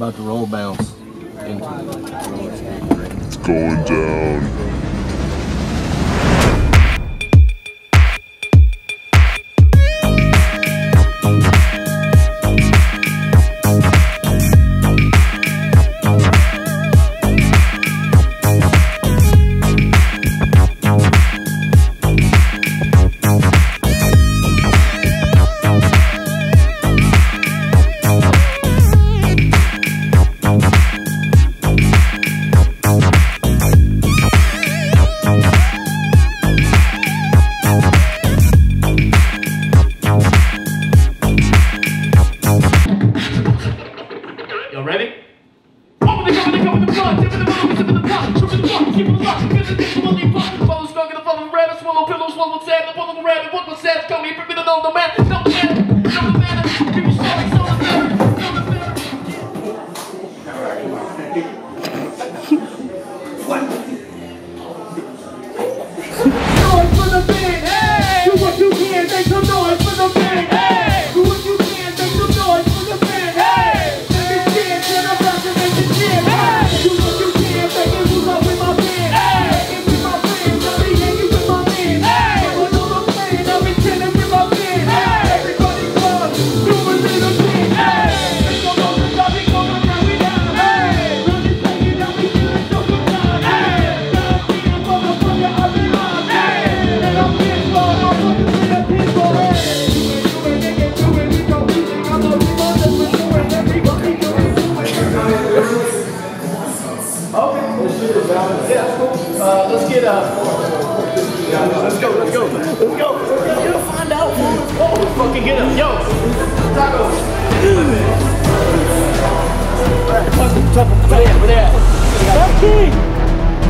about to roll bounce into the. It's going down. Trip of the block, keep it locked, feel the dick, the money pop, follow skunk, and follow rabbit, swallow pillow, swallow sad, the follow the rabbit, what was sad, come here, bring me the no man,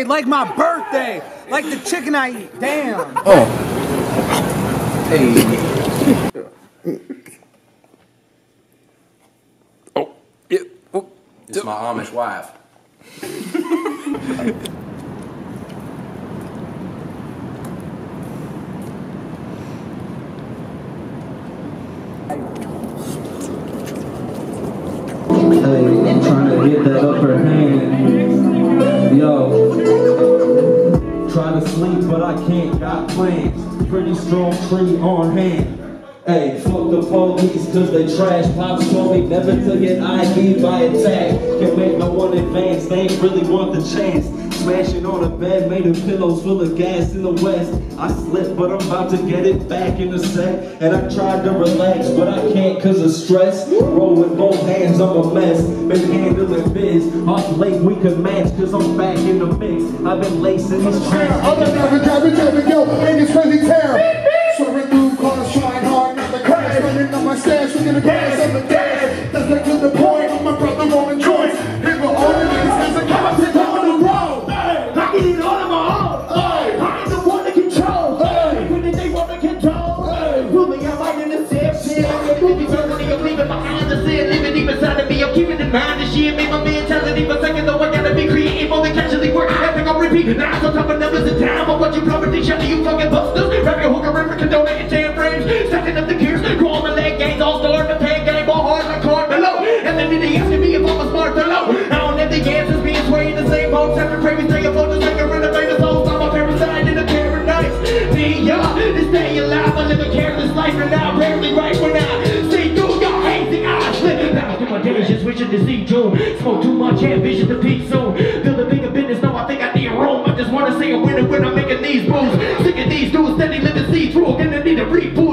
hear? Like my birthday. Like the chicken I eat. Damn. Oh, Hey. oh. It, oh. it's my Amish wife. Hey, I'm trying to get that upper I can't, got plans. Pretty strong tree on hand. Hey, fuck the police, cause they trash. Pops told me never to get ID by attack. Can't make no one advance, they ain't really want the chance. Smashing on a bed, made of pillows full of gas in the west. I slipped, but I'm about to get it back in a sec. And I tried to relax, but I can't cause of stress. Roll with both hands, I'm a mess. Been handling biz. Off late, we could match, cause I'm back in the mix. I've been lacing these tracks. I'm a never driving, driving, yo, in this crazy town. Swerving through cars, trying hard not to crash. Running on my stash, looking to gas on the. That's like to the point, my brother rolling joints. People all the niggas as sit down on the road. I can all of my own. I ain't the one to control. When did they want to control? Pulling out right in the same shit. I'm I'm leaving behind the sin. Living deep inside of me, I'm keeping in mind this shit. Made my mentality for Now I'm on top of numbers in time. What you property, shut you fucking busters. Wrap your hooker, river, condone it in 10 frames. Stacking up the gears, grow on the leg gains, all star, the pan game, ball hard, like card below. And then they asking me if I'm a smart below. I don't have the answers, being swayed in the same boat. Time to pray, we stay afloat, just like a renovator soul. I'm a parasite in a paradise. Me, y'all, to stay alive. I live a careless life, and now barely right when I see through your hazy eyes. Living out through my days, just wishing to see June. Smoke too much, have vision to peak soon. Build these booze. Sick of these dudes steady living see through. Gonna need a reboot.